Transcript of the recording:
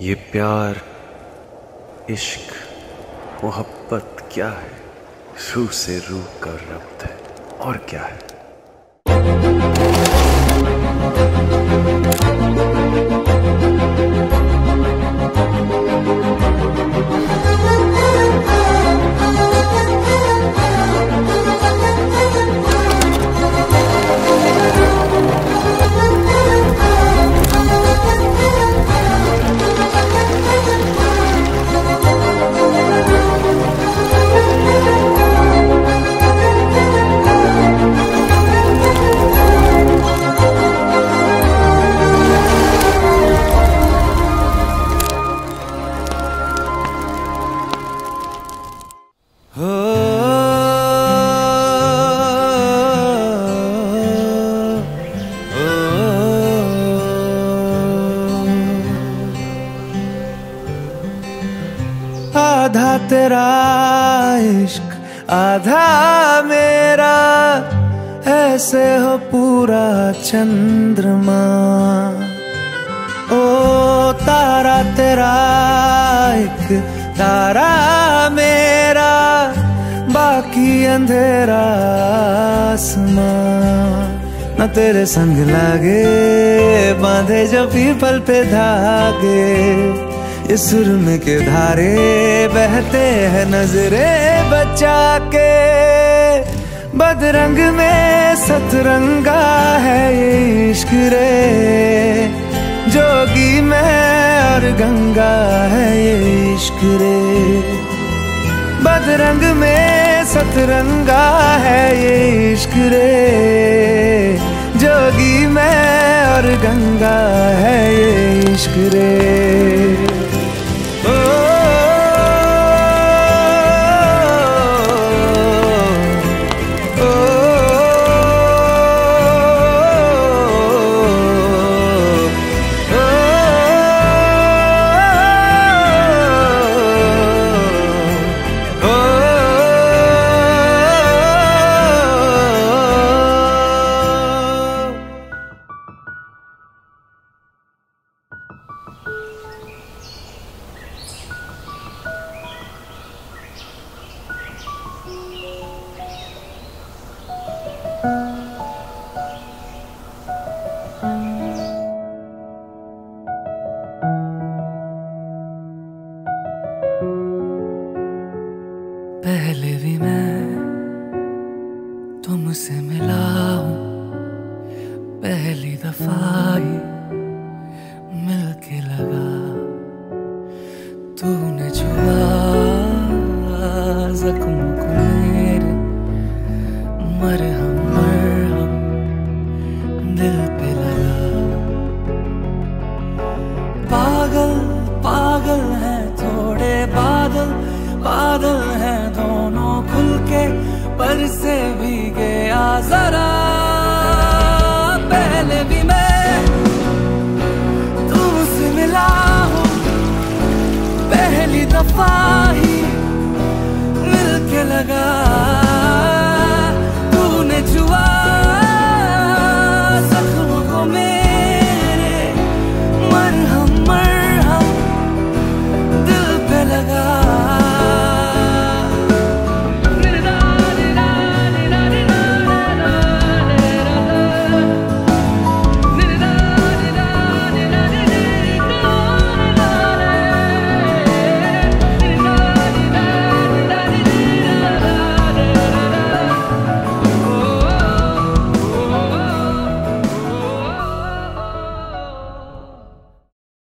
ये प्यार, इश्क, मोहब्बत क्या है? रूह से रू का रब्त है। और क्या है? तेरा इश्क आधा मेरा, ऐसे हो पूरा चंद्रमा। ओ तारा तेरा एक तारा मेरा, बाकी अंधेरा आसमां। न तेरे संग लागे, बांधे जो पीपल पे धागे। सुरम के धारे बहते हैं नजरे बचा के बदरंग में सतरंगा है ये इश्क रे। जोगी में और गंगा है ये इश्क रे। बदरंग में सतरंगा है ये इश्क रे। जोगी में और गंगा है ये इश्क रे। तुमसे मिला हूँ। पहली दफ़ा मिल के लगा। तूने छुआ जख्म को मेरे मरहम मरहम दिल पे लगा। पागल पागल है थोड़े बादल बादल हैं दोनों खुल के, पर से